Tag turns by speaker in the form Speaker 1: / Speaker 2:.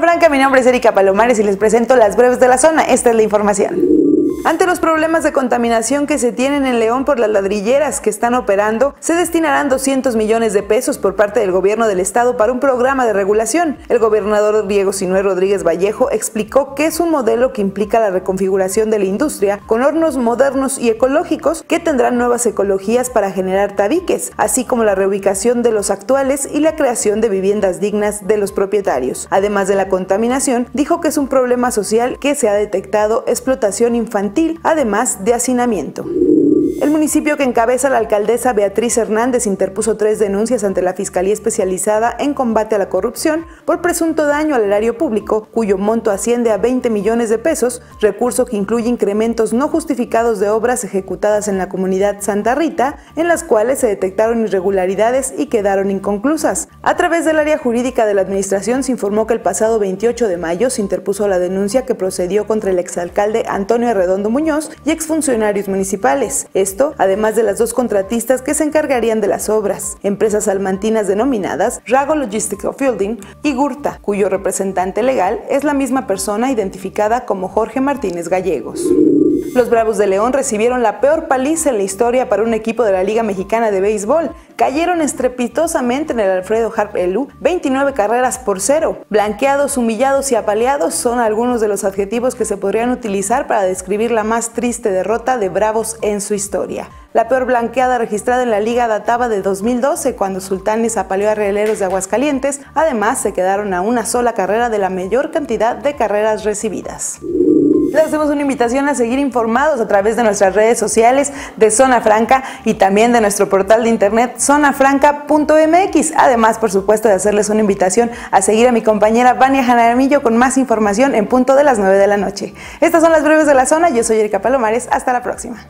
Speaker 1: Franca, mi nombre es Erika Palomares y les presento las breves de la zona. Esta es la información. Ante los problemas de contaminación que se tienen en León por las ladrilleras que están operando, se destinarán 200 millones de pesos por parte del gobierno del estado para un programa de regulación. El gobernador Diego Sinué Rodríguez Vallejo explicó que es un modelo que implica la reconfiguración de la industria con hornos modernos y ecológicos que tendrán nuevas ecologías para generar tabiques, así como la reubicación de los actuales y la creación de viviendas dignas de los propietarios. Además de la contaminación, dijo que es un problema social que se ha detectado explotación infantil además de hacinamiento. El municipio que encabeza la alcaldesa Beatriz Hernández interpuso tres denuncias ante la Fiscalía Especializada en Combate a la Corrupción por presunto daño al erario público, cuyo monto asciende a 20 millones de pesos, recurso que incluye incrementos no justificados de obras ejecutadas en la comunidad Santa Rita, en las cuales se detectaron irregularidades y quedaron inconclusas. A través del área jurídica de la Administración se informó que el pasado 28 de mayo se interpuso la denuncia que procedió contra el exalcalde Antonio Arredondo Muñoz y exfuncionarios municipales además de las dos contratistas que se encargarían de las obras, empresas salmantinas denominadas Rago Logistical Fielding y Gurta, cuyo representante legal es la misma persona identificada como Jorge Martínez Gallegos. Los Bravos de León recibieron la peor paliza en la historia para un equipo de la Liga Mexicana de Béisbol. Cayeron estrepitosamente en el Alfredo Harp Elu, 29 carreras por cero. Blanqueados, humillados y apaleados son algunos de los adjetivos que se podrían utilizar para describir la más triste derrota de Bravos en su historia. La peor blanqueada registrada en la liga databa de 2012, cuando Sultanes apaleó a Rieleros de Aguascalientes. Además, se quedaron a una sola carrera de la mayor cantidad de carreras recibidas. Les hacemos una invitación a seguir informados a través de nuestras redes sociales de Zona Franca y también de nuestro portal de internet zonafranca.mx. Además, por supuesto, de hacerles una invitación a seguir a mi compañera Vania Janaramillo con más información en punto de las 9 de la noche. Estas son las breves de la zona. Yo soy Erika Palomares. Hasta la próxima.